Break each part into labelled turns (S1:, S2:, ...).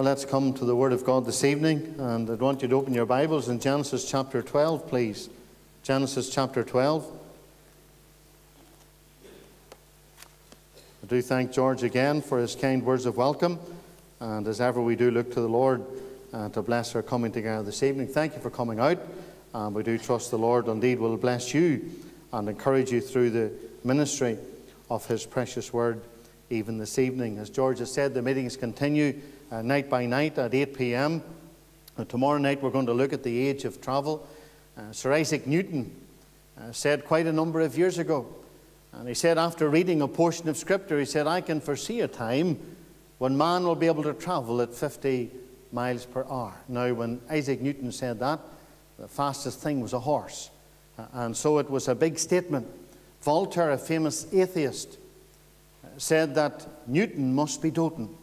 S1: Well, let's come to the Word of God this evening, and I'd want you to open your Bibles in Genesis chapter 12, please. Genesis chapter 12. I do thank George again for his kind words of welcome, and as ever, we do look to the Lord uh, to bless our coming together this evening. Thank you for coming out, and we do trust the Lord indeed will bless you and encourage you through the ministry of His precious Word even this evening. As George has said, the meetings continue uh, night by night at 8 p.m. Uh, tomorrow night we're going to look at the age of travel. Uh, Sir Isaac Newton uh, said quite a number of years ago, and he said after reading a portion of Scripture, he said, I can foresee a time when man will be able to travel at 50 miles per hour. Now, when Isaac Newton said that, the fastest thing was a horse. Uh, and so it was a big statement. Voltaire, a famous atheist, said that Newton must be doting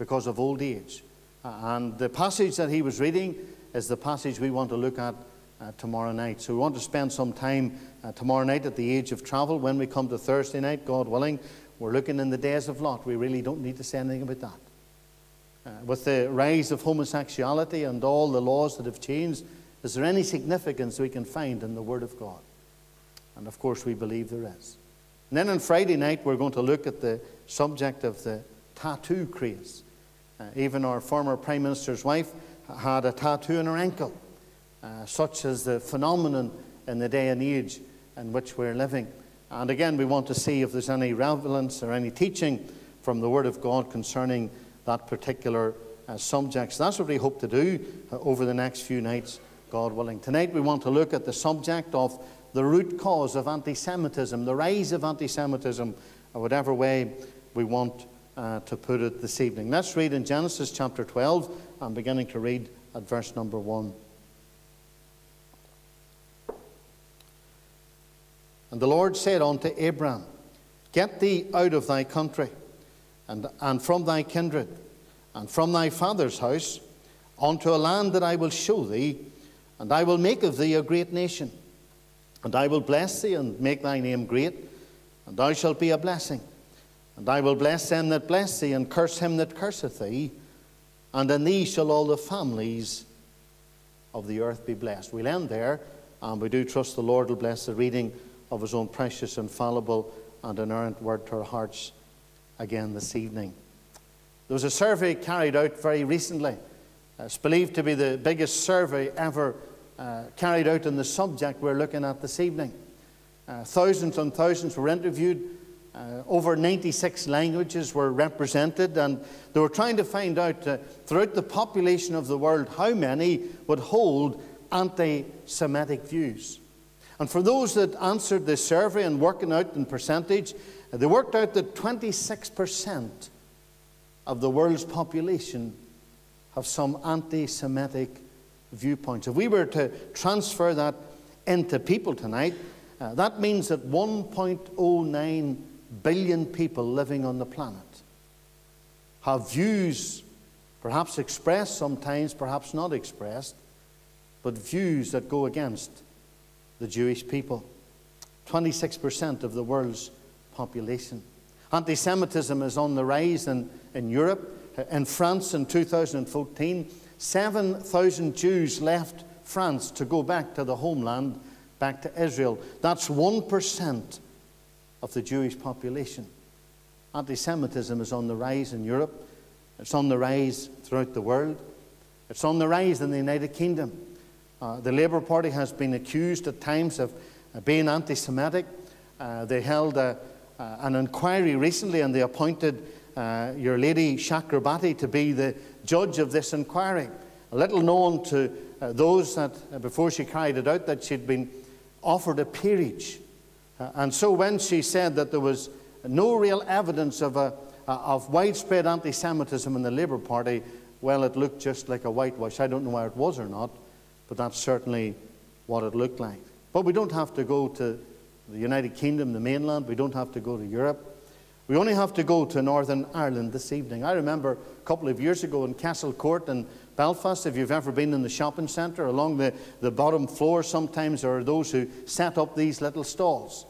S1: because of old age. Uh, and the passage that he was reading is the passage we want to look at uh, tomorrow night. So we want to spend some time uh, tomorrow night at the age of travel. When we come to Thursday night, God willing, we're looking in the days of Lot. We really don't need to say anything about that. Uh, with the rise of homosexuality and all the laws that have changed, is there any significance we can find in the Word of God? And of course, we believe there is. And then on Friday night, we're going to look at the subject of the tattoo craze. Uh, even our former Prime Minister's wife had a tattoo on her ankle, uh, such as the phenomenon in the day and age in which we're living. And again, we want to see if there's any relevance or any teaching from the Word of God concerning that particular uh, subject. So that's what we hope to do uh, over the next few nights, God willing. Tonight, we want to look at the subject of the root cause of anti Semitism, the rise of anti Semitism, whatever way we want uh, to put it this evening. Let's read in Genesis chapter 12. I'm beginning to read at verse number 1. And the Lord said unto Abram, Get thee out of thy country, and, and from thy kindred, and from thy father's house, unto a land that I will show thee, and I will make of thee a great nation and I will bless thee and make thy name great, and thou shalt be a blessing. And I will bless them that bless thee, and curse him that curseth thee. And in thee shall all the families of the earth be blessed. We'll end there, and we do trust the Lord will bless the reading of his own precious, infallible, and inerrant word to our hearts again this evening. There was a survey carried out very recently. It's believed to be the biggest survey ever uh, carried out on the subject we're looking at this evening. Uh, thousands and thousands were interviewed. Uh, over 96 languages were represented, and they were trying to find out uh, throughout the population of the world how many would hold anti Semitic views. And for those that answered the survey and working out in percentage, they worked out that 26% of the world's population have some anti Semitic viewpoints. If we were to transfer that into people tonight, uh, that means that 1.09 billion people living on the planet have views, perhaps expressed sometimes, perhaps not expressed, but views that go against the Jewish people. 26% of the world's population. Anti Semitism is on the rise in, in Europe. In France in 2014, 7,000 Jews left France to go back to the homeland, back to Israel. That's 1% of the Jewish population. Anti Semitism is on the rise in Europe, it's on the rise throughout the world, it's on the rise in the United Kingdom. Uh, the Labour Party has been accused at times of uh, being anti Semitic. Uh, they held a, an inquiry recently and they appointed uh, your lady Chakrabarti to be the judge of this inquiry. A little known to uh, those that, uh, before she carried it out, that she'd been offered a peerage. Uh, and so when she said that there was no real evidence of, a, of widespread anti Semitism in the Labour Party, well, it looked just like a whitewash. I don't know whether it was or not, but that's certainly what it looked like. But we don't have to go to the United Kingdom, the mainland. We don't have to go to Europe. We only have to go to Northern Ireland this evening. I remember a couple of years ago in Castle Court in Belfast, if you've ever been in the shopping centre, along the, the bottom floor, sometimes there are those who set up these little stalls.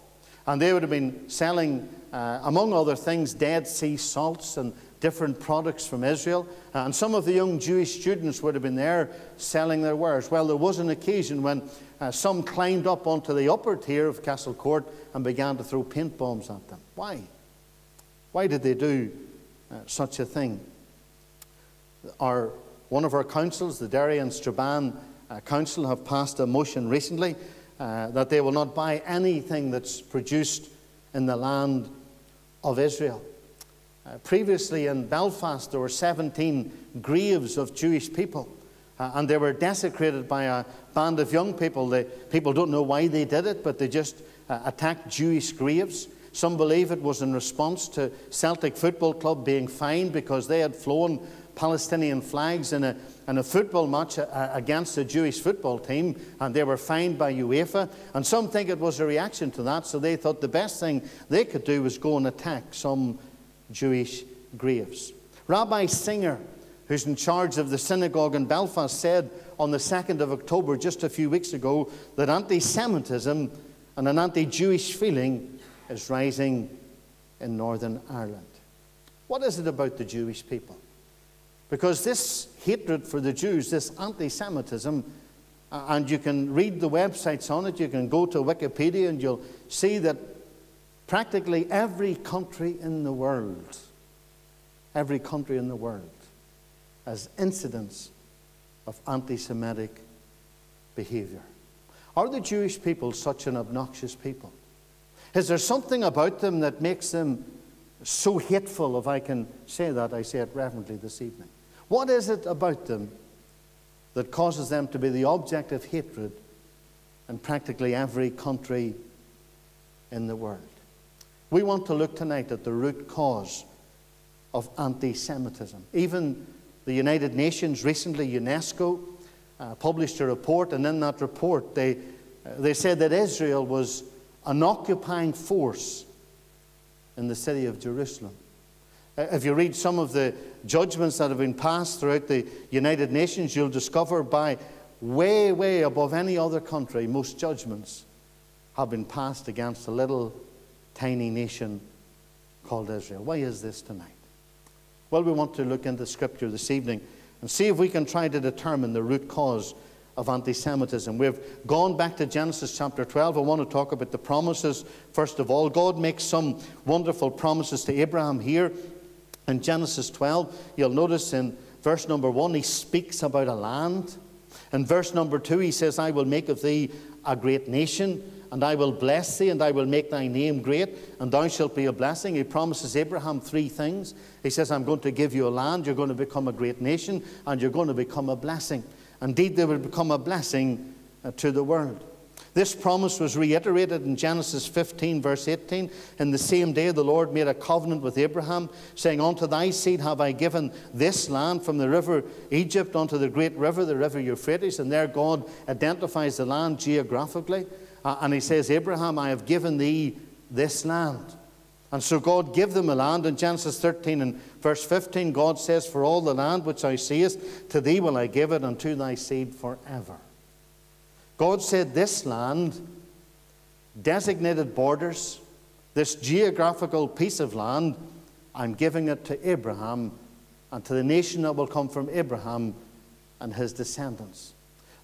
S1: And they would have been selling, uh, among other things, Dead Sea salts and different products from Israel. And some of the young Jewish students would have been there selling their wares. Well, there was an occasion when uh, some climbed up onto the upper tier of Castle Court and began to throw paint bombs at them. Why? Why did they do uh, such a thing? Our, one of our councils, the Derry and Strabane uh, Council, have passed a motion recently uh, that they will not buy anything that's produced in the land of Israel. Uh, previously in Belfast, there were 17 graves of Jewish people, uh, and they were desecrated by a band of young people. They, people don't know why they did it, but they just uh, attacked Jewish graves. Some believe it was in response to Celtic Football Club being fined because they had flown Palestinian flags in a, in a football match uh, uh, against a Jewish football team, and they were fined by UEFA. And some think it was a reaction to that, so they thought the best thing they could do was go and attack some Jewish graves. Rabbi Singer, who's in charge of the synagogue in Belfast, said on the 2nd of October, just a few weeks ago, that anti Semitism and an anti Jewish feeling is rising in Northern Ireland. What is it about the Jewish people? Because this hatred for the Jews, this anti Semitism, and you can read the websites on it, you can go to Wikipedia and you'll see that practically every country in the world, every country in the world, has incidents of anti Semitic behavior. Are the Jewish people such an obnoxious people? Is there something about them that makes them so hateful, if I can say that? I say it reverently this evening. What is it about them that causes them to be the object of hatred in practically every country in the world? We want to look tonight at the root cause of anti Semitism. Even the United Nations recently, UNESCO, uh, published a report, and in that report, they, uh, they said that Israel was an occupying force in the city of Jerusalem. Uh, if you read some of the judgments that have been passed throughout the United Nations, you'll discover by way, way above any other country, most judgments have been passed against a little tiny nation called Israel. Why is this tonight? Well, we want to look into Scripture this evening and see if we can try to determine the root cause of anti Semitism. We've gone back to Genesis chapter 12. I want to talk about the promises first of all. God makes some wonderful promises to Abraham here in Genesis 12, you'll notice in verse number 1, he speaks about a land. In verse number 2, he says, I will make of thee a great nation, and I will bless thee, and I will make thy name great, and thou shalt be a blessing. He promises Abraham three things. He says, I'm going to give you a land, you're going to become a great nation, and you're going to become a blessing. Indeed, they will become a blessing uh, to the world. This promise was reiterated in Genesis 15, verse 18. In the same day, the Lord made a covenant with Abraham, saying, Unto thy seed have I given this land from the river Egypt unto the great river, the river Euphrates. And there God identifies the land geographically. Uh, and he says, Abraham, I have given thee this land. And so God gave them a land. In Genesis 13 and verse 15, God says, For all the land which thou seest, to thee will I give it, and to thy seed forever. God said, This land, designated borders, this geographical piece of land, I'm giving it to Abraham and to the nation that will come from Abraham and his descendants.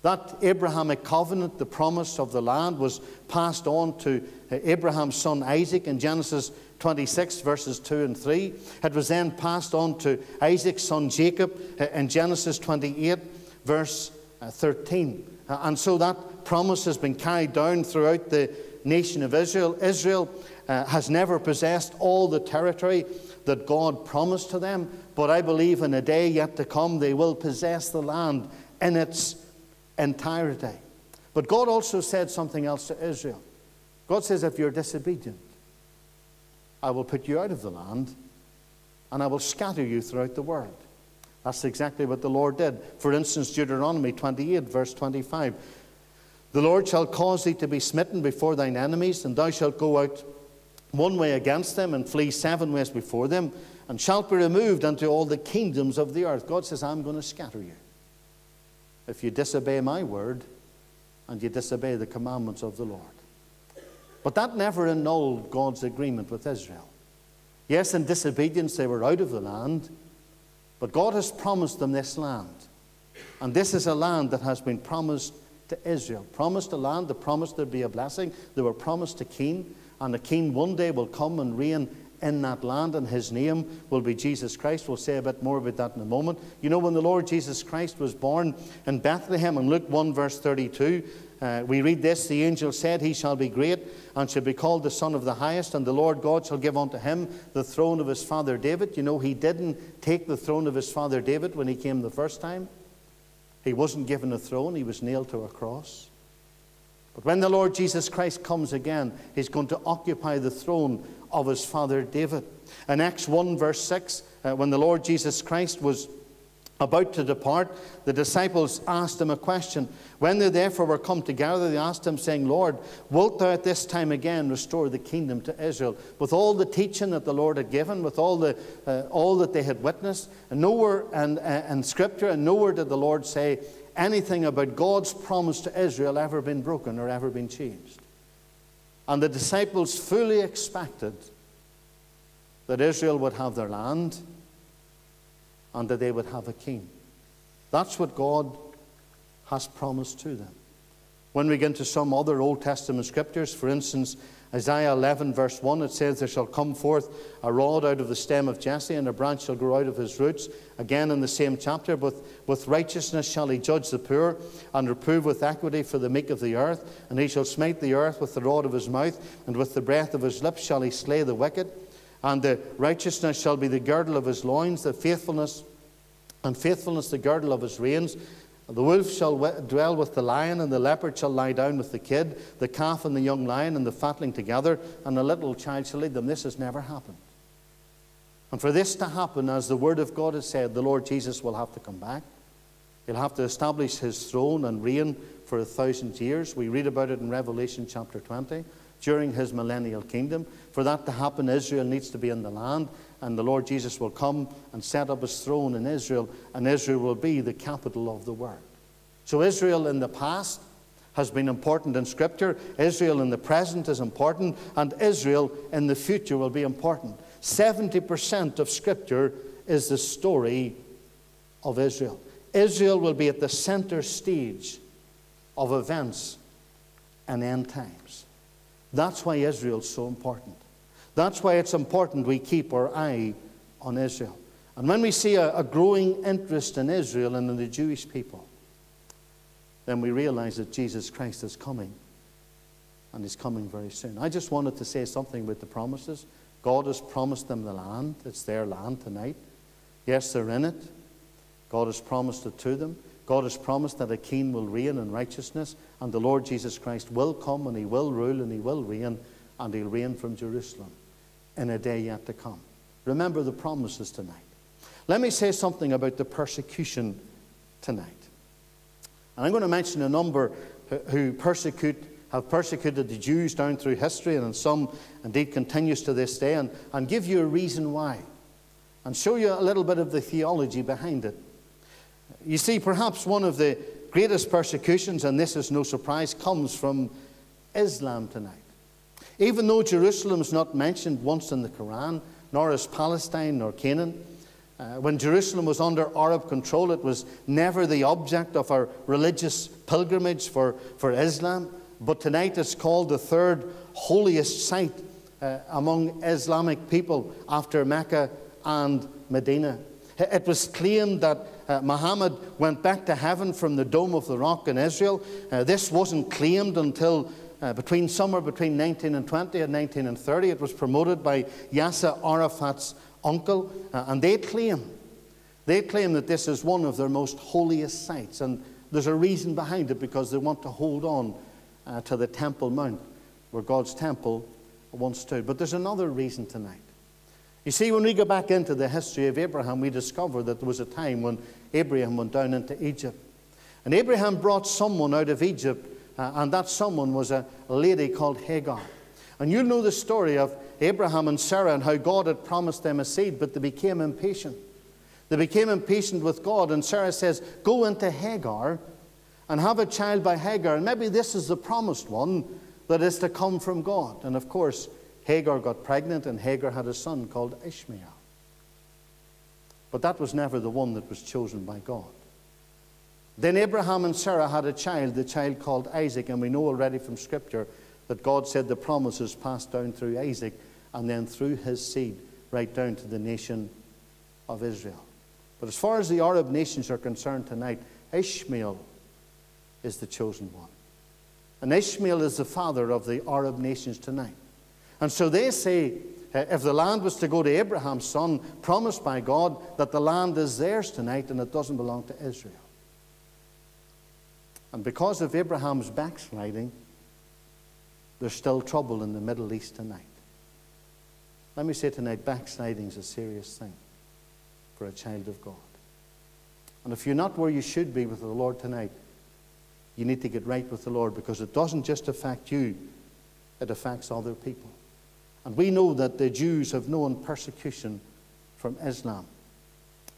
S1: That Abrahamic covenant, the promise of the land, was passed on to uh, Abraham's son Isaac in Genesis 26, verses 2 and 3. It was then passed on to Isaac's son Jacob uh, in Genesis 28, verse uh, 13. Uh, and so that promise has been carried down throughout the nation of Israel. Israel uh, has never possessed all the territory that God promised to them, but I believe in a day yet to come they will possess the land in its entirety. But God also said something else to Israel. God says, If you're disobedient, I will put you out of the land and I will scatter you throughout the world. That's exactly what the Lord did. For instance, Deuteronomy 28, verse 25. The Lord shall cause thee to be smitten before thine enemies, and thou shalt go out one way against them and flee seven ways before them, and shalt be removed unto all the kingdoms of the earth. God says, I'm going to scatter you. If you disobey my word and you disobey the commandments of the Lord. But that never annulled God's agreement with Israel. Yes, in disobedience they were out of the land, but God has promised them this land. And this is a land that has been promised to Israel. Promised a land, the promise there'd be a blessing. They were promised a king, and a king one day will come and reign in that land, and his name will be Jesus Christ. We'll say a bit more about that in a moment. You know, when the Lord Jesus Christ was born in Bethlehem, in Luke 1, verse 32, uh, we read this The angel said, He shall be great and shall be called the Son of the Highest, and the Lord God shall give unto him the throne of his father David. You know, he didn't take the throne of his father David when he came the first time. He wasn't given a throne, he was nailed to a cross. But when the Lord Jesus Christ comes again, he's going to occupy the throne of his father David. In Acts 1, verse 6, uh, when the Lord Jesus Christ was about to depart, the disciples asked him a question. When they therefore were come together, they asked him, saying, Lord, wilt thou at this time again restore the kingdom to Israel? With all the teaching that the Lord had given, with all, the, uh, all that they had witnessed, and nowhere and, uh, and scripture, and nowhere did the Lord say anything about God's promise to Israel ever been broken or ever been changed. And the disciples fully expected that Israel would have their land and that they would have a king. That's what God has promised to them. When we get into some other Old Testament scriptures, for instance, Isaiah 11, verse 1, it says, There shall come forth a rod out of the stem of Jesse, and a branch shall grow out of his roots. Again, in the same chapter, with, with righteousness shall he judge the poor, and reprove with equity for the meek of the earth. And he shall smite the earth with the rod of his mouth, and with the breath of his lips shall he slay the wicked. And the righteousness shall be the girdle of his loins, the faithfulness and faithfulness the girdle of his reins. The wolf shall dwell with the lion, and the leopard shall lie down with the kid, the calf and the young lion and the fatling together, and the little child shall lead them. This has never happened. And for this to happen, as the Word of God has said, the Lord Jesus will have to come back. He'll have to establish his throne and reign for a thousand years. We read about it in Revelation chapter 20 during his millennial kingdom. For that to happen, Israel needs to be in the land, and the Lord Jesus will come and set up his throne in Israel, and Israel will be the capital of the world. So, Israel in the past has been important in Scripture, Israel in the present is important, and Israel in the future will be important. 70% of Scripture is the story of Israel. Israel will be at the center stage of events and end times. That's why Israel is so important. That's why it's important we keep our eye on Israel. And when we see a, a growing interest in Israel and in the Jewish people, then we realize that Jesus Christ is coming. And he's coming very soon. I just wanted to say something about the promises. God has promised them the land. It's their land tonight. Yes, they're in it. God has promised it to them. God has promised that a king will reign in righteousness, and the Lord Jesus Christ will come and he will rule and he will reign, and he'll reign from Jerusalem in a day yet to come. Remember the promises tonight. Let me say something about the persecution tonight. And I'm going to mention a number who persecute, have persecuted the Jews down through history, and some indeed continues to this day, and, and give you a reason why, and show you a little bit of the theology behind it. You see, perhaps one of the greatest persecutions, and this is no surprise, comes from Islam tonight. Even though Jerusalem is not mentioned once in the Quran, nor is Palestine nor Canaan, uh, when Jerusalem was under Arab control, it was never the object of a religious pilgrimage for, for Islam. But tonight it's called the third holiest site uh, among Islamic people after Mecca and Medina. It was claimed that uh, Muhammad went back to heaven from the Dome of the Rock in Israel. Uh, this wasn't claimed until uh, between somewhere between 19 and 20 and 19 and 30. It was promoted by Yasser Arafat's uncle, uh, and they claim, they claim that this is one of their most holiest sites. And there's a reason behind it because they want to hold on uh, to the Temple Mount where God's temple once stood. But there's another reason tonight. You see, when we go back into the history of Abraham, we discover that there was a time when Abraham went down into Egypt. And Abraham brought someone out of Egypt uh, and that someone was a lady called Hagar. And you know the story of Abraham and Sarah and how God had promised them a seed, but they became impatient. They became impatient with God, and Sarah says, Go into Hagar and have a child by Hagar. And maybe this is the promised one that is to come from God. And of course, Hagar got pregnant, and Hagar had a son called Ishmael. But that was never the one that was chosen by God. Then Abraham and Sarah had a child, the child called Isaac, and we know already from Scripture that God said the promises passed down through Isaac and then through his seed right down to the nation of Israel. But as far as the Arab nations are concerned tonight, Ishmael is the chosen one. And Ishmael is the father of the Arab nations tonight. And so they say uh, if the land was to go to Abraham's son, promised by God that the land is theirs tonight and it doesn't belong to Israel. And because of Abraham's backsliding, there's still trouble in the Middle East tonight. Let me say tonight backsliding is a serious thing for a child of God. And if you're not where you should be with the Lord tonight, you need to get right with the Lord because it doesn't just affect you, it affects other people. And we know that the Jews have known persecution from Islam.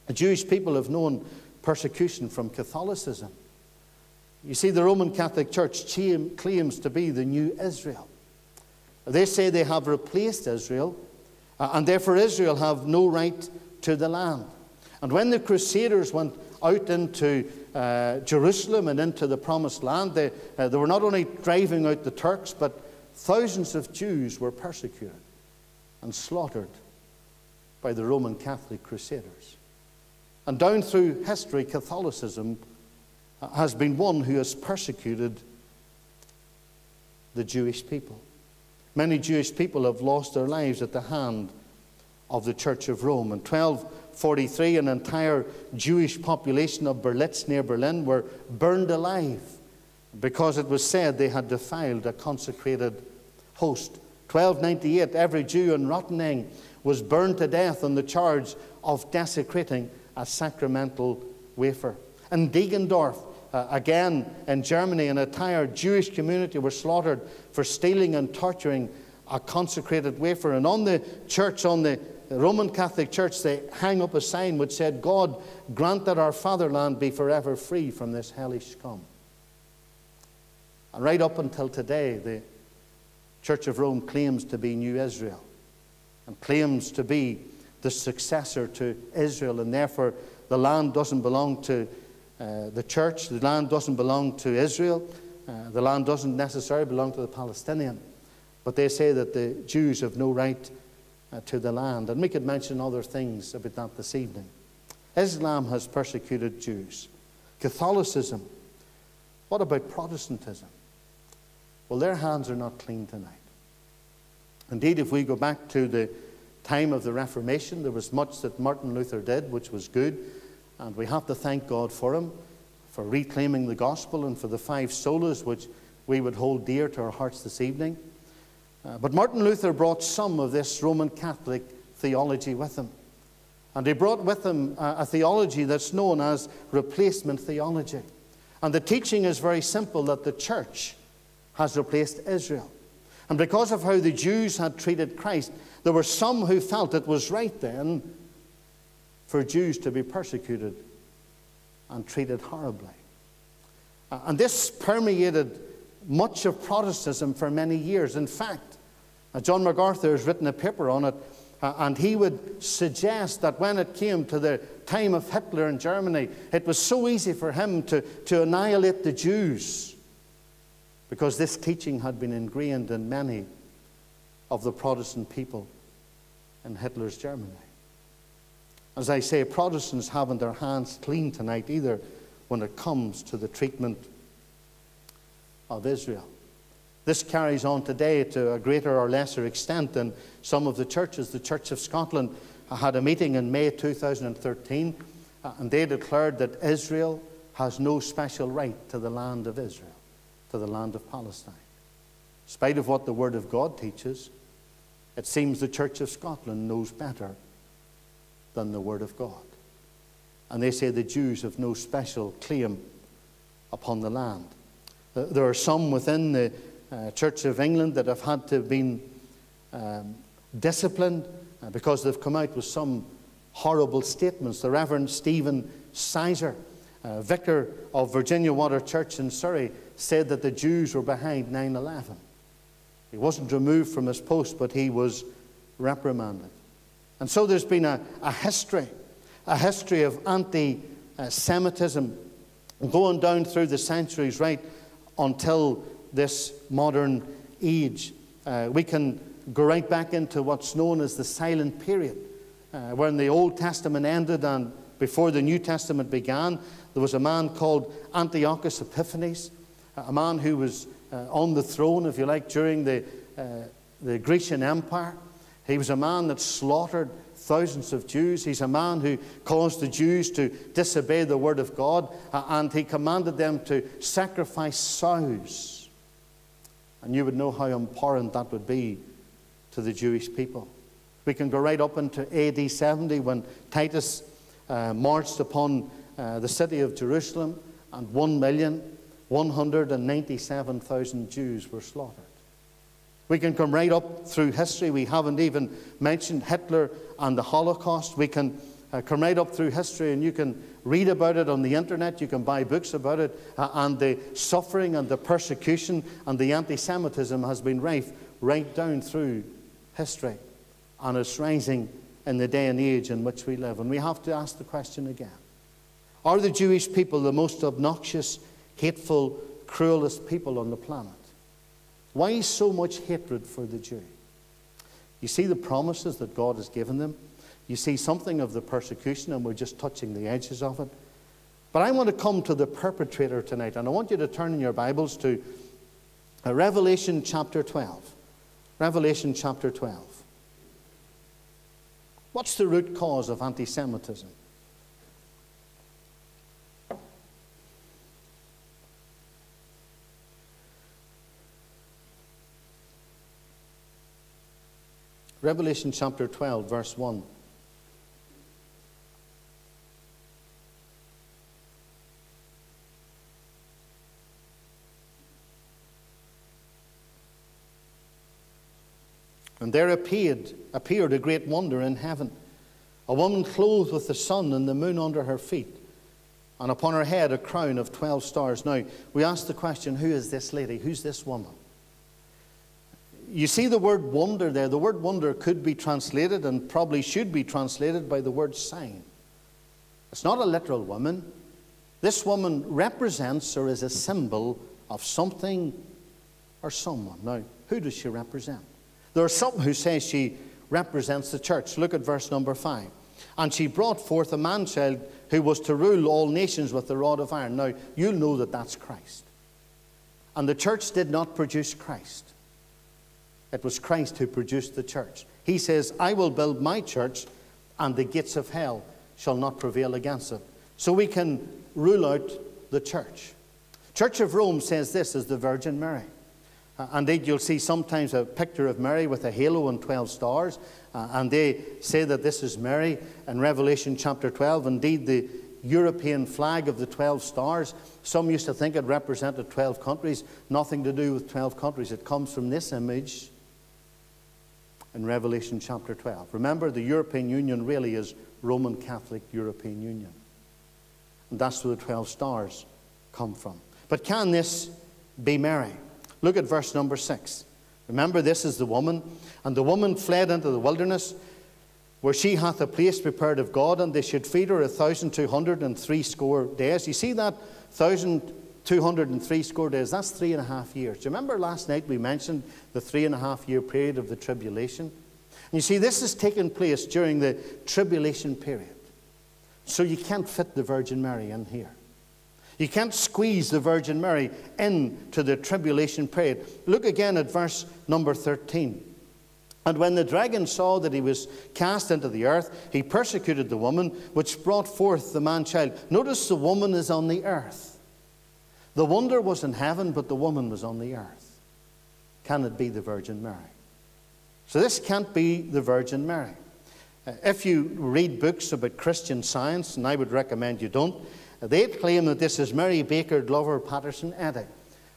S1: The Jewish people have known persecution from Catholicism. You see, the Roman Catholic Church claims to be the new Israel. They say they have replaced Israel, uh, and therefore Israel have no right to the land. And when the Crusaders went out into uh, Jerusalem and into the Promised Land, they, uh, they were not only driving out the Turks, but thousands of Jews were persecuted and slaughtered by the Roman Catholic Crusaders. And down through history, Catholicism has been one who has persecuted the Jewish people. Many Jewish people have lost their lives at the hand of the Church of Rome. In 1243, an entire Jewish population of Beelitz near Berlin were burned alive because it was said they had defiled a consecrated host. 1298, every Jew in Röttingen was burned to death on the charge of desecrating a sacramental wafer. In Deggendorf, uh, again in Germany, an entire Jewish community were slaughtered for stealing and torturing a consecrated wafer. And on the church, on the Roman Catholic Church, they hang up a sign which said, God grant that our fatherland be forever free from this hellish scum. And right up until today, the Church of Rome claims to be New Israel and claims to be the successor to Israel, and therefore the land doesn't belong to uh, the church, the land doesn't belong to Israel, uh, the land doesn't necessarily belong to the Palestinian. But they say that the Jews have no right uh, to the land. And we could mention other things about that this evening. Islam has persecuted Jews. Catholicism. What about Protestantism? Well, their hands are not clean tonight. Indeed, if we go back to the time of the Reformation, there was much that Martin Luther did, which was good, and we have to thank God for him, for reclaiming the gospel, and for the five solas which we would hold dear to our hearts this evening. Uh, but Martin Luther brought some of this Roman Catholic theology with him. And he brought with him a, a theology that's known as replacement theology. And the teaching is very simple that the church has replaced Israel. And because of how the Jews had treated Christ, there were some who felt it was right then for Jews to be persecuted and treated horribly. And this permeated much of Protestantism for many years. In fact, John MacArthur has written a paper on it, uh, and he would suggest that when it came to the time of Hitler in Germany, it was so easy for him to, to annihilate the Jews because this teaching had been ingrained in many of the Protestant people in Hitler's Germany. As I say, Protestants haven't their hands clean tonight either when it comes to the treatment of Israel. This carries on today to a greater or lesser extent than some of the churches. The Church of Scotland had a meeting in May 2013, uh, and they declared that Israel has no special right to the land of Israel to the land of Palestine. In spite of what the Word of God teaches, it seems the Church of Scotland knows better than the Word of God. And they say the Jews have no special claim upon the land. Uh, there are some within the uh, Church of England that have had to have been um, disciplined uh, because they've come out with some horrible statements. The Reverend Stephen Sizer, uh, vicar of Virginia Water Church in Surrey, said that the Jews were behind 9 11. He wasn't removed from his post, but he was reprimanded. And so there's been a, a history, a history of anti Semitism going down through the centuries, right until this modern age. Uh, we can go right back into what's known as the silent period, uh, when the Old Testament ended and before the New Testament began. There was a man called Antiochus Epiphanes, a man who was uh, on the throne, if you like, during the, uh, the Grecian Empire. He was a man that slaughtered thousands of Jews. He's a man who caused the Jews to disobey the word of God, uh, and he commanded them to sacrifice sows. And you would know how abhorrent that would be to the Jewish people. We can go right up into AD 70 when Titus uh, marched upon uh, the city of Jerusalem, and 1,197,000 Jews were slaughtered. We can come right up through history. We haven't even mentioned Hitler and the Holocaust. We can uh, come right up through history and you can read about it on the internet. You can buy books about it. Uh, and the suffering and the persecution and the anti Semitism has been rife right down through history. And it's rising in the day and age in which we live. And we have to ask the question again Are the Jewish people the most obnoxious, hateful, cruelest people on the planet? Why so much hatred for the Jew? You see the promises that God has given them. You see something of the persecution, and we're just touching the edges of it. But I want to come to the perpetrator tonight, and I want you to turn in your Bibles to uh, Revelation chapter 12. Revelation chapter 12. What's the root cause of anti Semitism? Revelation chapter 12, verse 1. And there appeared, appeared a great wonder in heaven a woman clothed with the sun and the moon under her feet, and upon her head a crown of 12 stars. Now, we ask the question who is this lady? Who's this woman? You see the word wonder there. The word wonder could be translated and probably should be translated by the word sign. It's not a literal woman. This woman represents or is a symbol of something or someone. Now, who does she represent? There are some who say she represents the church. Look at verse number 5. And she brought forth a man child who was to rule all nations with the rod of iron. Now, you'll know that that's Christ. And the church did not produce Christ. It was Christ who produced the church. He says, I will build my church, and the gates of hell shall not prevail against it. So we can rule out the church. Church of Rome says this is the Virgin Mary. Uh, indeed, you'll see sometimes a picture of Mary with a halo and 12 stars, uh, and they say that this is Mary in Revelation chapter 12. Indeed, the European flag of the 12 stars, some used to think it represented 12 countries. Nothing to do with 12 countries. It comes from this image in Revelation chapter 12. Remember, the European Union really is Roman Catholic European Union. And that's where the 12 stars come from. But can this be Mary? Look at verse number 6. Remember, this is the woman. And the woman fled into the wilderness, where she hath a place prepared of God, and they should feed her a thousand two hundred and three score days. You see that thousand two hundred and three score days? That's three and a half years. Do you remember last night we mentioned the three and a half year period of the tribulation? And you see, this is taking place during the tribulation period. So you can't fit the Virgin Mary in here. You can't squeeze the Virgin Mary into the tribulation period. Look again at verse number 13. And when the dragon saw that he was cast into the earth, he persecuted the woman which brought forth the man child. Notice the woman is on the earth. The wonder was in heaven, but the woman was on the earth. Can it be the Virgin Mary? So this can't be the Virgin Mary. Uh, if you read books about Christian science, and I would recommend you don't, they claim that this is Mary Baker Glover Patterson Eddy.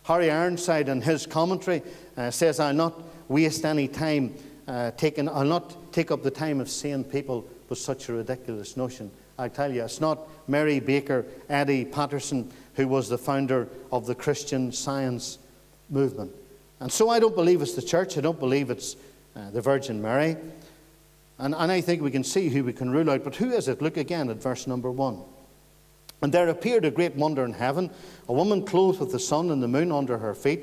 S1: Harry Ironside, in his commentary, uh, says, I'll not waste any time uh, taking, I'll not take up the time of seeing people with such a ridiculous notion. I tell you, it's not Mary Baker Eddy Patterson who was the founder of the Christian science movement. And so I don't believe it's the church, I don't believe it's uh, the Virgin Mary. And, and I think we can see who we can rule out. But who is it? Look again at verse number one. And there appeared a great wonder in heaven a woman clothed with the sun and the moon under her feet,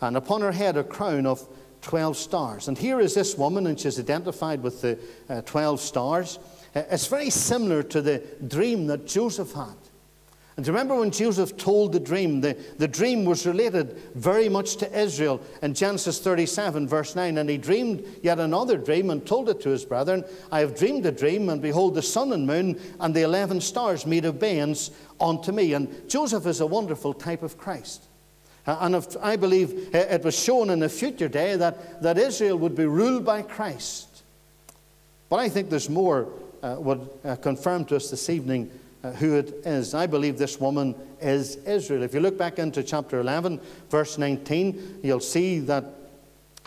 S1: and upon her head a crown of 12 stars. And here is this woman, and she's identified with the uh, 12 stars. Uh, it's very similar to the dream that Joseph had. And remember when Joseph told the dream, the, the dream was related very much to Israel in Genesis 37, verse 9. And he dreamed yet another dream and told it to his brethren. I have dreamed a dream, and behold, the sun and moon and the 11 stars made obedience unto me. And Joseph is a wonderful type of Christ. Uh, and if, I believe it was shown in a future day that, that Israel would be ruled by Christ. But I think there's more uh, would uh, confirm to us this evening uh, who it is. I believe this woman is Israel. If you look back into chapter 11, verse 19, you'll see that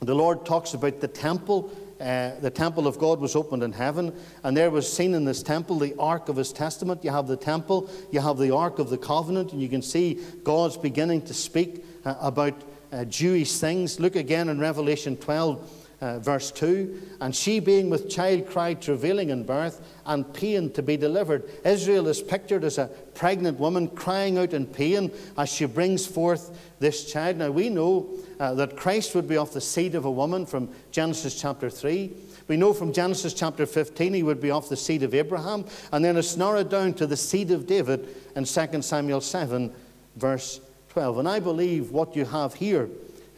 S1: the Lord talks about the temple. Uh, the temple of God was opened in heaven, and there was seen in this temple the ark of his testament. You have the temple, you have the ark of the covenant, and you can see God's beginning to speak uh, about uh, Jewish things. Look again in Revelation 12 uh, verse 2 And she, being with child, cried, travailing in birth, and pain to be delivered. Israel is pictured as a pregnant woman crying out in pain as she brings forth this child. Now, we know uh, that Christ would be of the seed of a woman from Genesis chapter 3. We know from Genesis chapter 15 he would be off the seed of Abraham. And then it's narrowed down to the seed of David in 2 Samuel 7, verse 12. And I believe what you have here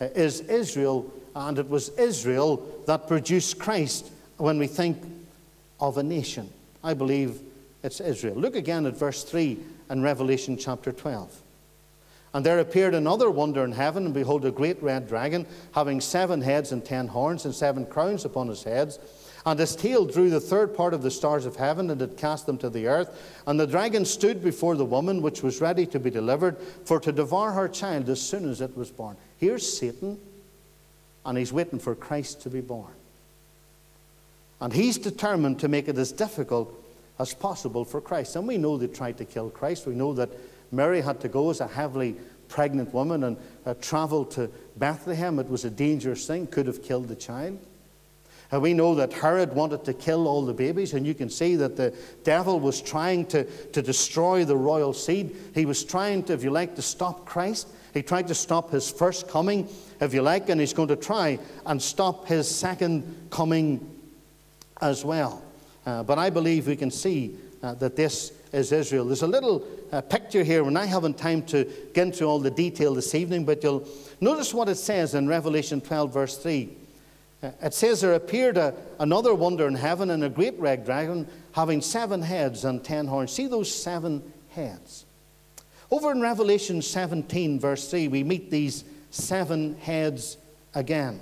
S1: uh, Israel and it was Israel that produced Christ when we think of a nation. I believe it's Israel. Look again at verse 3 in Revelation chapter 12. And there appeared another wonder in heaven, and behold, a great red dragon, having seven heads and ten horns, and seven crowns upon his heads. And his tail drew the third part of the stars of heaven, and did cast them to the earth. And the dragon stood before the woman, which was ready to be delivered, for to devour her child as soon as it was born. Here's Satan and he's waiting for Christ to be born. And he's determined to make it as difficult as possible for Christ. And we know they tried to kill Christ. We know that Mary had to go as a heavily pregnant woman and uh, travel to Bethlehem. It was a dangerous thing, could have killed the child. And we know that Herod wanted to kill all the babies, and you can see that the devil was trying to, to destroy the royal seed. He was trying to, if you like, to stop Christ. He tried to stop his first coming, if you like, and he's going to try and stop his second coming as well. Uh, but I believe we can see uh, that this is Israel. There's a little uh, picture here, and I haven't time to get into all the detail this evening, but you'll notice what it says in Revelation 12, verse 3. Uh, it says, There appeared a, another wonder in heaven, and a great red dragon having seven heads and ten horns. See those seven heads? Over in Revelation 17, verse 3, we meet these seven heads again.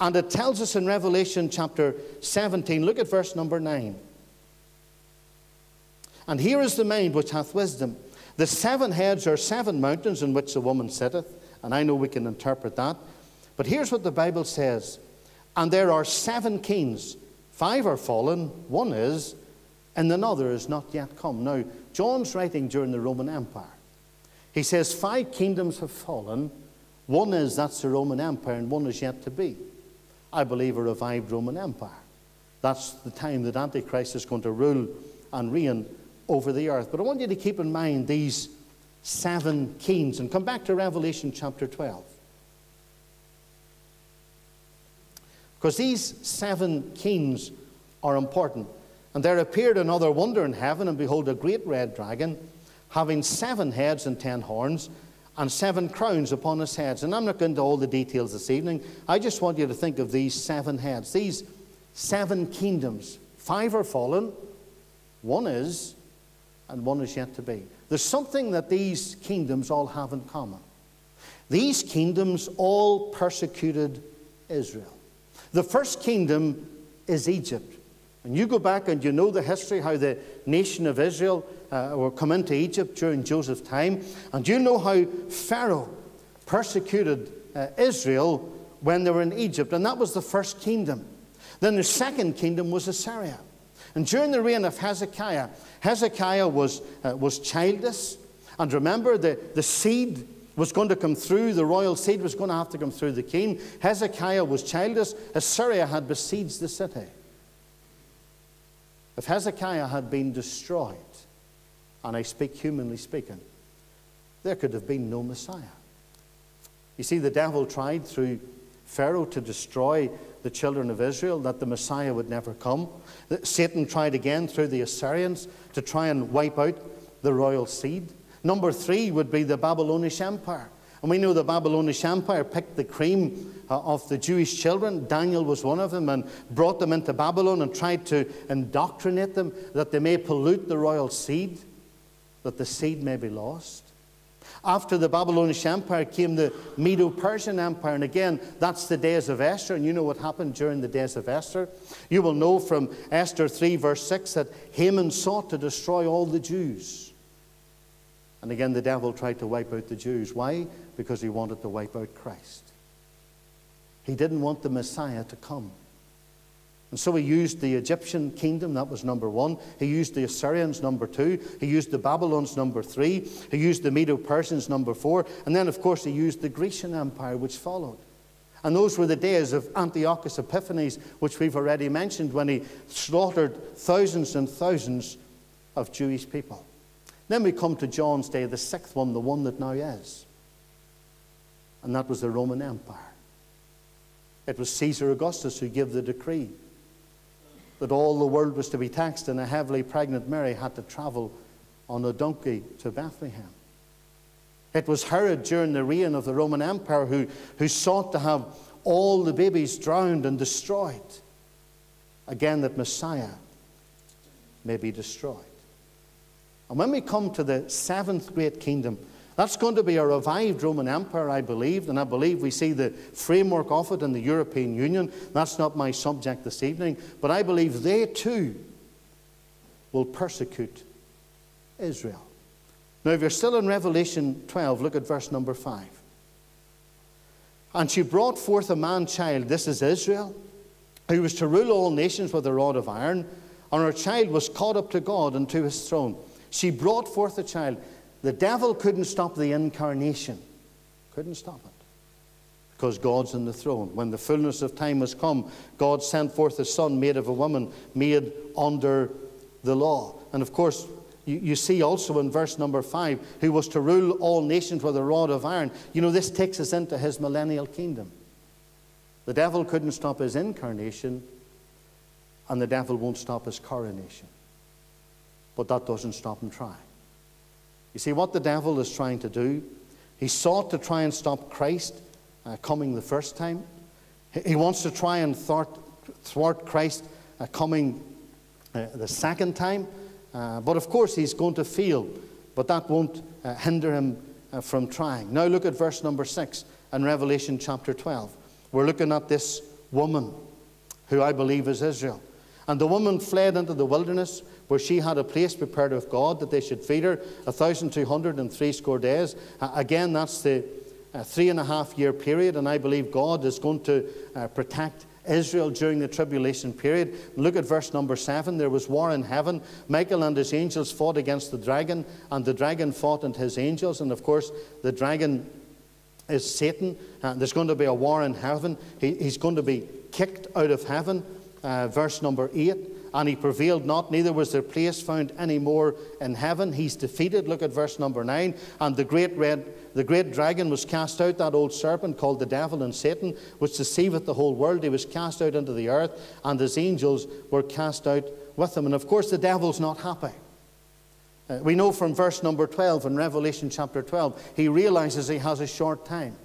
S1: And it tells us in Revelation chapter 17, look at verse number 9. And here is the mind which hath wisdom. The seven heads are seven mountains in which the woman sitteth. And I know we can interpret that. But here's what the Bible says And there are seven kings. Five are fallen, one is, and another is not yet come. Now, John's writing during the Roman Empire. He says, Five kingdoms have fallen. One is that's the Roman Empire, and one is yet to be. I believe a revived Roman Empire. That's the time that Antichrist is going to rule and reign over the earth. But I want you to keep in mind these seven kings and come back to Revelation chapter 12. Because these seven kings are important. And there appeared another wonder in heaven, and behold, a great red dragon having seven heads and ten horns, and seven crowns upon his heads. And I'm not going into all the details this evening. I just want you to think of these seven heads, these seven kingdoms. Five are fallen, one is, and one is yet to be. There's something that these kingdoms all have in common. These kingdoms all persecuted Israel. The first kingdom is Egypt. And you go back and you know the history, how the nation of Israel uh, were come into Egypt during Joseph's time. And you know how Pharaoh persecuted uh, Israel when they were in Egypt. And that was the first kingdom. Then the second kingdom was Assyria. And during the reign of Hezekiah, Hezekiah was, uh, was childless. And remember, the, the seed was going to come through, the royal seed was going to have to come through the king. Hezekiah was childless. Assyria had besieged the city. If Hezekiah had been destroyed, and I speak humanly speaking, there could have been no Messiah. You see, the devil tried through Pharaoh to destroy the children of Israel, that the Messiah would never come. Satan tried again through the Assyrians to try and wipe out the royal seed. Number three would be the Babylonish Empire. And we know the Babylonish Empire picked the cream uh, of the Jewish children. Daniel was one of them and brought them into Babylon and tried to indoctrinate them that they may pollute the royal seed, that the seed may be lost. After the Babylonish Empire came the Medo Persian Empire. And again, that's the days of Esther. And you know what happened during the days of Esther. You will know from Esther 3, verse 6, that Haman sought to destroy all the Jews. And again, the devil tried to wipe out the Jews. Why? Because he wanted to wipe out Christ. He didn't want the Messiah to come. And so he used the Egyptian kingdom, that was number one. He used the Assyrians, number two. He used the Babylons, number three. He used the Medo Persians, number four. And then, of course, he used the Grecian Empire, which followed. And those were the days of Antiochus Epiphanes, which we've already mentioned, when he slaughtered thousands and thousands of Jewish people. Then we come to John's day, the sixth one, the one that now is. And that was the Roman Empire. It was Caesar Augustus who gave the decree that all the world was to be taxed, and a heavily pregnant Mary had to travel on a donkey to Bethlehem. It was Herod during the reign of the Roman Empire who, who sought to have all the babies drowned and destroyed. Again, that Messiah may be destroyed. And when we come to the seventh great kingdom, that's going to be a revived Roman Empire, I believe, and I believe we see the framework of it in the European Union. That's not my subject this evening, but I believe they too will persecute Israel. Now, if you're still in Revelation 12, look at verse number 5. And she brought forth a man child, this is Israel, who was to rule all nations with a rod of iron, and her child was caught up to God and to his throne. She brought forth a child. The devil couldn't stop the incarnation, couldn't stop it. Because God's in the throne. When the fullness of time was come, God sent forth a son made of a woman, made under the law. And of course, you, you see also in verse number five, who was to rule all nations with a rod of iron. You know, this takes us into his millennial kingdom. The devil couldn't stop his incarnation, and the devil won't stop his coronation but that doesn't stop him trying. You see, what the devil is trying to do, he sought to try and stop Christ uh, coming the first time. He wants to try and thwart, thwart Christ uh, coming uh, the second time. Uh, but of course, he's going to fail, but that won't uh, hinder him uh, from trying. Now, look at verse number 6 in Revelation chapter 12. We're looking at this woman who I believe is Israel. And the woman fled into the wilderness where she had a place prepared of God that they should feed her a thousand two hundred and three score days. Again, that's the uh, three and a half year period, and I believe God is going to uh, protect Israel during the tribulation period. Look at verse number seven. There was war in heaven. Michael and his angels fought against the dragon, and the dragon fought and his angels. And of course, the dragon is Satan. Uh, there's going to be a war in heaven. He, he's going to be kicked out of heaven. Uh, verse number eight and he prevailed not, neither was there place found any more in heaven. He's defeated. Look at verse number 9. And the great red the great dragon was cast out, that old serpent called the devil and Satan, which deceiveth the whole world. He was cast out into the earth, and his angels were cast out with him. And of course, the devil's not happy. Uh, we know from verse number 12 in Revelation chapter 12, he realizes he has a short time.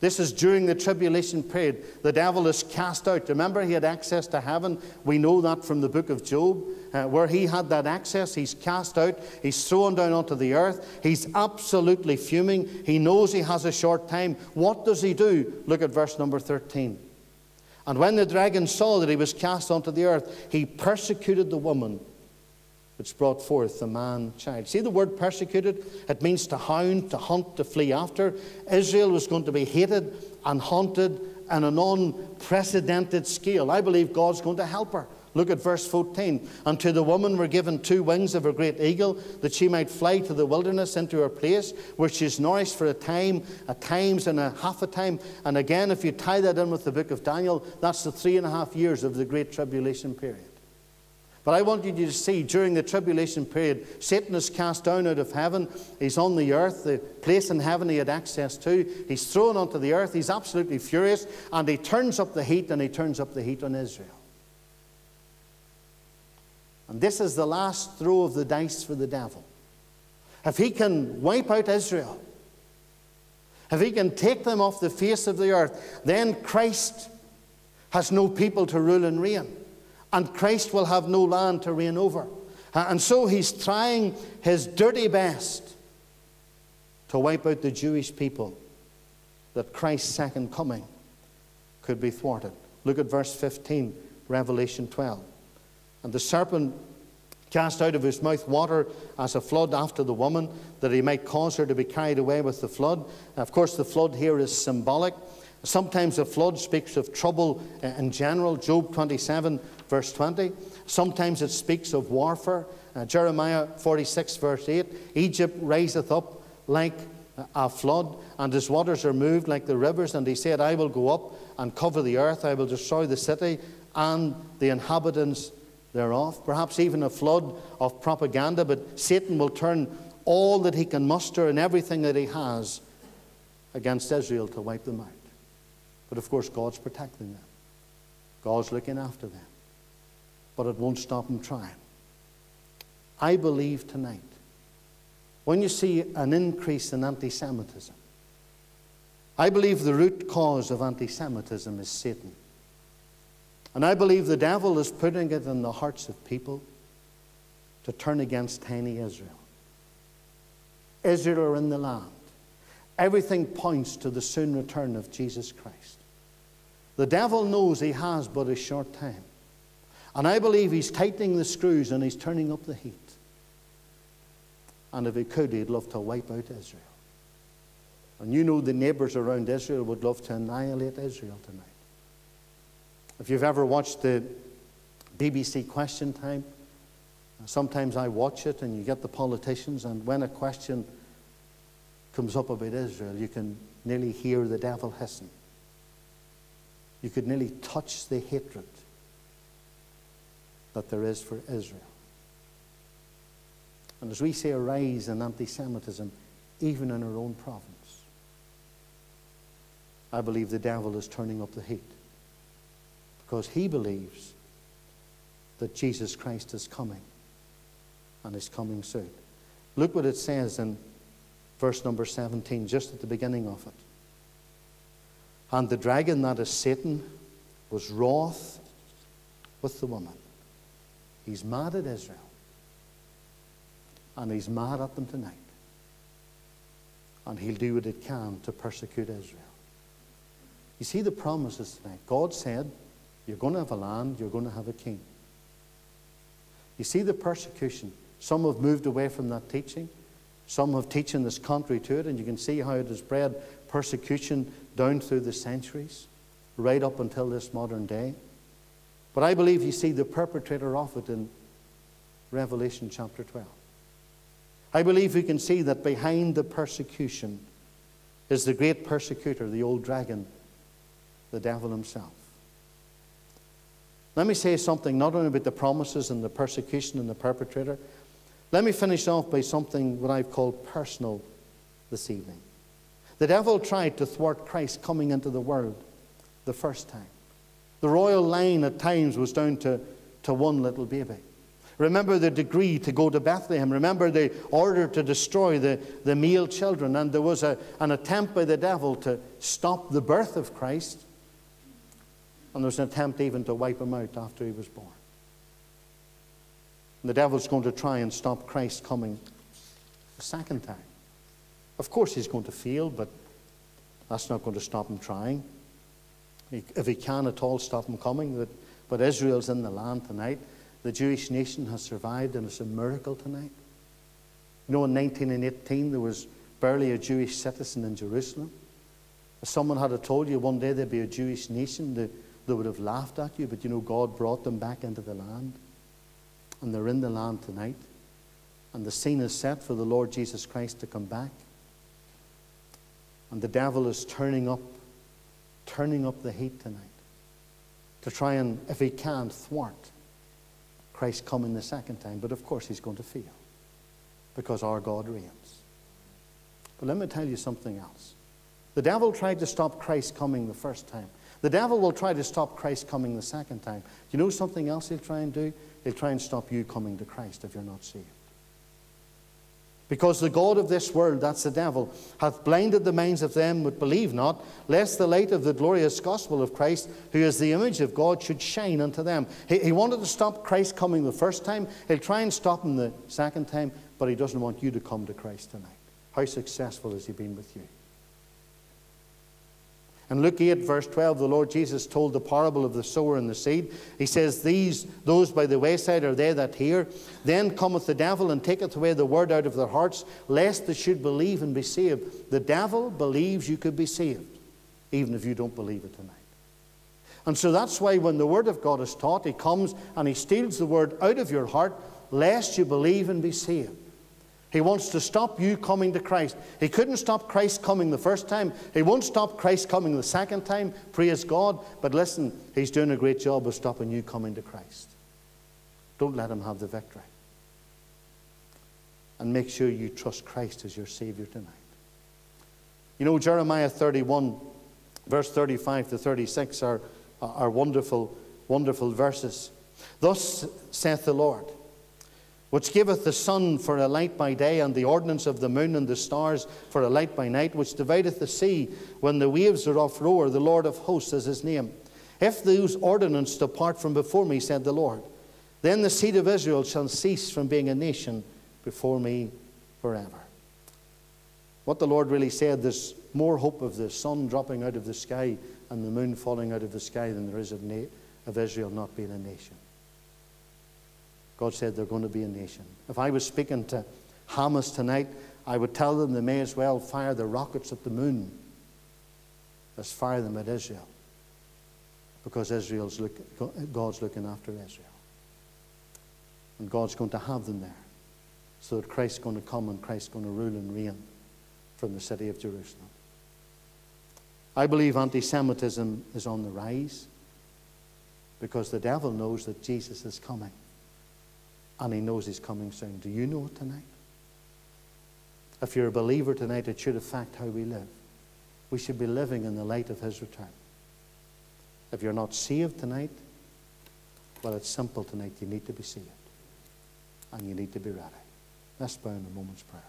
S1: This is during the tribulation period. The devil is cast out. Remember, he had access to heaven. We know that from the book of Job, uh, where he had that access. He's cast out. He's thrown down onto the earth. He's absolutely fuming. He knows he has a short time. What does he do? Look at verse number 13. And when the dragon saw that he was cast onto the earth, he persecuted the woman which brought forth the man child. See the word persecuted? It means to hound, to hunt, to flee after. Israel was going to be hated and hunted on an unprecedented scale. I believe God's going to help her Look at verse 14. And to the woman were given two wings of a great eagle, that she might fly to the wilderness into her place, where she is nourished for a time, a times and a half a time. And again, if you tie that in with the book of Daniel, that's the three and a half years of the great tribulation period. But I want you to see during the tribulation period, Satan is cast down out of heaven. He's on the earth, the place in heaven he had access to. He's thrown onto the earth. He's absolutely furious. And he turns up the heat, and he turns up the heat on Israel. And this is the last throw of the dice for the devil. If he can wipe out Israel, if he can take them off the face of the earth, then Christ has no people to rule and reign and Christ will have no land to reign over. And so he's trying his dirty best to wipe out the Jewish people that Christ's second coming could be thwarted. Look at verse 15, Revelation 12. And the serpent cast out of his mouth water as a flood after the woman, that he might cause her to be carried away with the flood. Of course, the flood here is symbolic. Sometimes the flood speaks of trouble in general. Job 27, verse 20. Sometimes it speaks of warfare. Uh, Jeremiah 46, verse 8. Egypt riseth up like a flood, and his waters are moved like the rivers. And he said, I will go up and cover the earth. I will destroy the city and the inhabitants thereof. Perhaps even a flood of propaganda, but Satan will turn all that he can muster and everything that he has against Israel to wipe them out. But of course, God's protecting them, God's looking after them. But it won't stop them trying. I believe tonight, when you see an increase in anti Semitism, I believe the root cause of anti Semitism is Satan. And I believe the devil is putting it in the hearts of people to turn against tiny Israel. Israel are in the land. Everything points to the soon return of Jesus Christ. The devil knows he has but a short time. And I believe he's tightening the screws and he's turning up the heat. And if he could, he'd love to wipe out Israel. And you know the neighbors around Israel would love to annihilate Israel tonight. If you've ever watched the BBC Question Time, sometimes I watch it and you get the politicians, and when a question comes up about Israel, you can nearly hear the devil hissing you could nearly touch the hatred that there is for Israel. And as we see a rise in anti Semitism, even in our own province, I believe the devil is turning up the heat because he believes that Jesus Christ is coming and is coming soon. Look what it says in verse number 17, just at the beginning of it. And the dragon, that is Satan, was wroth with the woman. He's mad at Israel. And he's mad at them tonight. And he'll do what it can to persecute Israel. You see the promises tonight. God said, You're going to have a land, you're going to have a king. You see the persecution. Some have moved away from that teaching. Some have teaching this contrary to it, and you can see how it has bred persecution down through the centuries, right up until this modern day. But I believe you see the perpetrator of it in Revelation chapter 12. I believe we can see that behind the persecution is the great persecutor, the old dragon, the devil himself. Let me say something not only about the promises and the persecution and the perpetrator. Let me finish off by something what I've called personal this evening. The devil tried to thwart Christ coming into the world the first time. The royal line at times was down to, to one little baby. Remember the decree to go to Bethlehem. Remember the order to destroy the, the male children. And there was a, an attempt by the devil to stop the birth of Christ. And there was an attempt even to wipe him out after he was born. And the devil's going to try and stop Christ coming a second time. Of course, he's going to fail, but that's not going to stop him trying. If he can at all stop him coming, but, Israel's in the land tonight. The Jewish nation has survived, and it's a miracle tonight. You know, in 1918, there was barely a Jewish citizen in Jerusalem. If someone had told you one day there'd be a Jewish nation, the, they would have laughed at you, but you know, God brought them back into the land. And they're in the land tonight. And the scene is set for the Lord Jesus Christ to come back. And the devil is turning up, turning up the heat tonight to try and, if he can, thwart Christ coming the second time. But of course, he's going to fail because our God reigns. But let me tell you something else. The devil tried to stop Christ coming the first time. The devil will try to stop Christ coming the second time. Do You know something else he'll try and do? He'll try and stop you coming to Christ if you're not saved. Because the God of this world, that's the devil, hath blinded the minds of them that believe not, lest the light of the glorious gospel of Christ, who is the image of God, should shine unto them. He, he wanted to stop Christ coming the first time. He'll try and stop him the second time, but he doesn't want you to come to Christ tonight. How successful has he been with you? In Luke 8, verse 12, the Lord Jesus told the parable of the sower and the seed. He says, These, those by the wayside are they that hear. Then cometh the devil and taketh away the word out of their hearts, lest they should believe and be saved. The devil believes you could be saved, even if you don't believe it tonight. And so that's why when the word of God is taught, he comes and he steals the word out of your heart, lest you believe and be saved. He wants to stop you coming to Christ. He couldn't stop Christ coming the first time. He won't stop Christ coming the second time. Praise God. But listen, He's doing a great job of stopping you coming to Christ. Don't let Him have the victory. And make sure you trust Christ as your Savior tonight. You know, Jeremiah 31, verse 35 to 36 are, are wonderful, wonderful verses. Thus saith the Lord which giveth the sun for a light by day, and the ordinance of the moon and the stars for a light by night, which divideth the sea when the waves are uproar, the Lord of hosts is his name. If those ordinances depart from before me, said the Lord, then the seed of Israel shall cease from being a nation before me forever. What the Lord really said, there's more hope of the sun dropping out of the sky and the moon falling out of the sky than there is of, of Israel not being a nation. God said they're going to be a nation. If I was speaking to Hamas tonight, I would tell them they may as well fire the rockets at the moon as fire them at Israel. Because Israel's look, God's looking after Israel. And God's going to have them there. So that Christ's going to come and Christ's going to rule and reign from the city of Jerusalem. I believe anti Semitism is on the rise because the devil knows that Jesus is coming and He knows He's coming soon. Do you know it tonight? If you're a believer tonight, it should affect how we live. We should be living in the light of His return. If you're not saved tonight, well, it's simple tonight. You need to be saved. And you need to be ready. Let's bow in a moment's prayer.